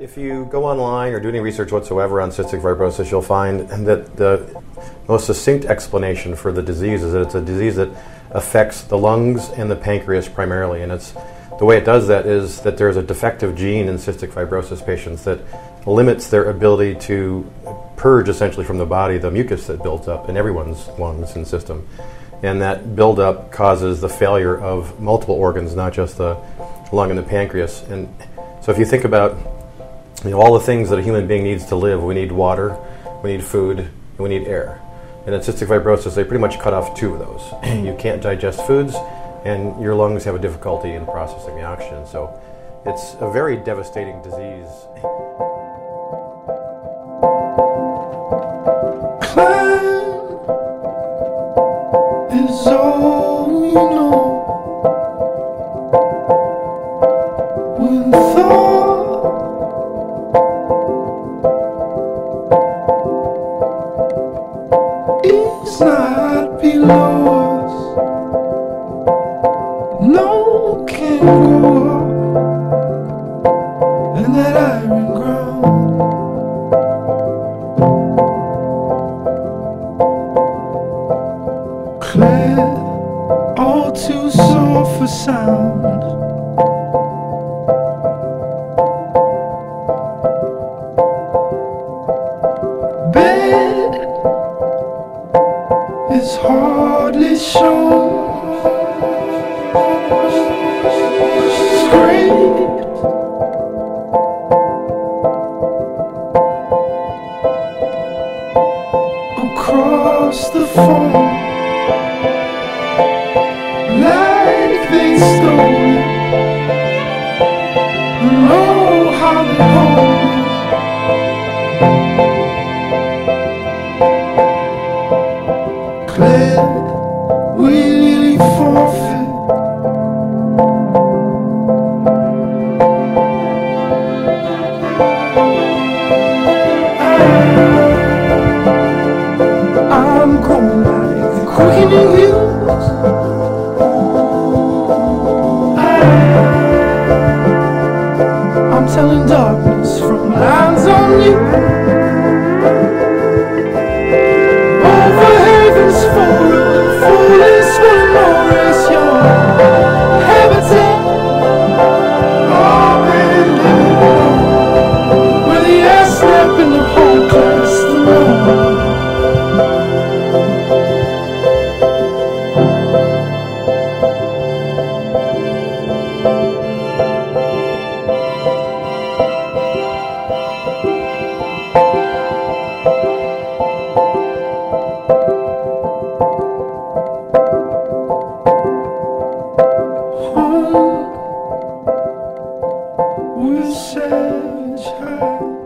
If you go online or do any research whatsoever on cystic fibrosis, you'll find that the most succinct explanation for the disease is that it's a disease that affects the lungs and the pancreas primarily. And it's the way it does that is that there's a defective gene in cystic fibrosis patients that limits their ability to purge essentially from the body the mucus that builds up in everyone's lungs and system. And that buildup causes the failure of multiple organs, not just the lung and the pancreas. And so if you think about you know, all the things that a human being needs to live, we need water, we need food, and we need air. And in cystic fibrosis, they pretty much cut off two of those. you can't digest foods, and your lungs have a difficulty in processing the oxygen. So it's a very devastating disease. is all we know. And that iron ground. Clear, all too soft for sound. Bed is hardly shown. Scraped across the phone like they stole it. Know how they hold it. Claire, I'm telling darkness from lines on you. High.